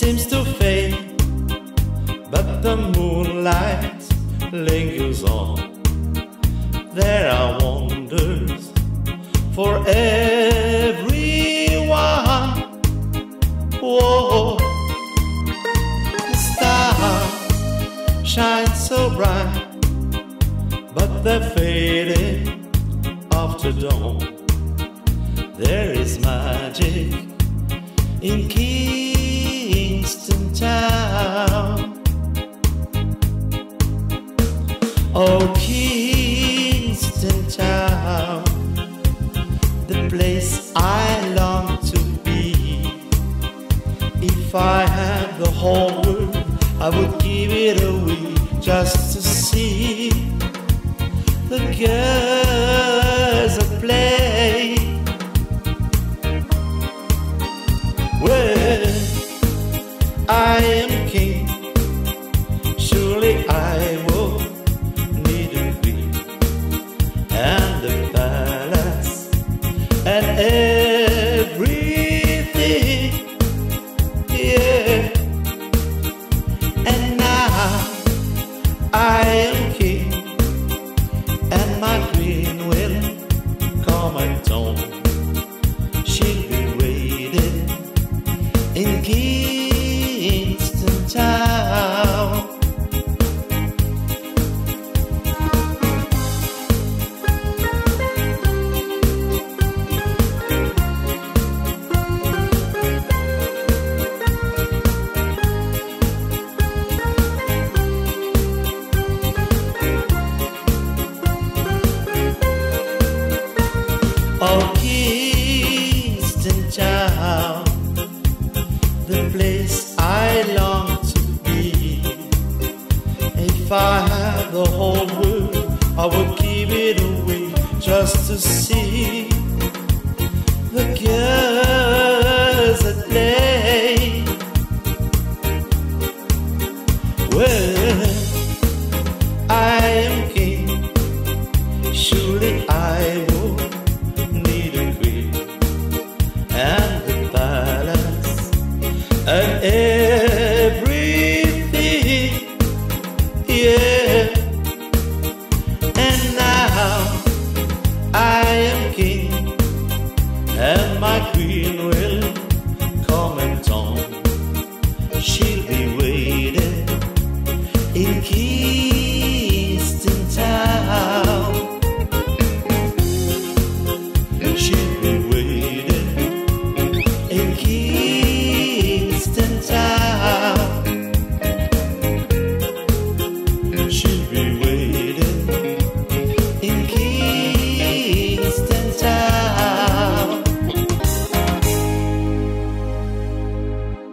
seems to fade, but the moonlight lingers on. There are wonders for everyone. Whoa, the stars shine so bright, but they're fading after dawn. There is magic in. Oh, Kingston town, the place I long to be. If I had the whole world, I would give it away just to see the girls at play. Well, I am Oh, Kingston town, the place I long to be. If I had the whole world, I would give it away just to see my queen will come and tone. She'll be waiting in Kingston